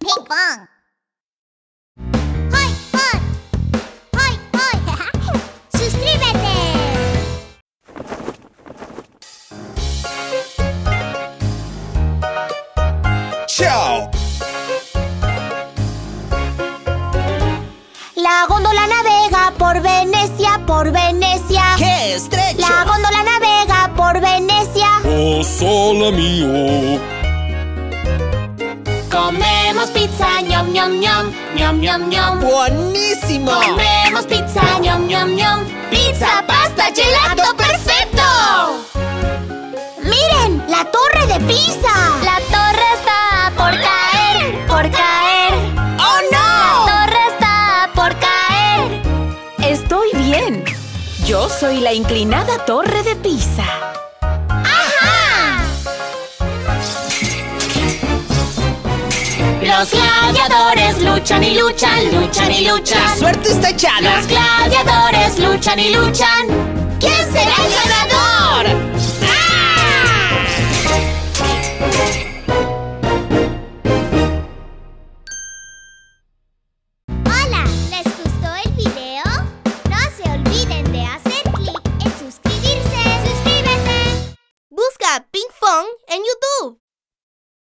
Ping pong. ¡Hoy, hoy! ¡Hoy, hoy! ¡Suscríbete! ¡Chao! La góndola navega por Venecia, por Venecia. ¡Qué estrecho! La góndola navega por Venecia. ¡Oh, solo mío! Pizza, ñom, ñom, ñom, ñom, ñom, ñom. ¡Buenísimo! Comemos pizza, ñom, ñom, ñom. Pizza, pasta, gelato, perfecto. Miren, la torre de Pisa. La torre está por caer, por caer. ¡Oh, La no! torre está por caer. Estoy bien. Yo soy la inclinada torre de Pisa. Los gladiadores luchan y luchan, luchan y luchan. La suerte está echada. Los gladiadores luchan y luchan. ¿Quién será el ganador?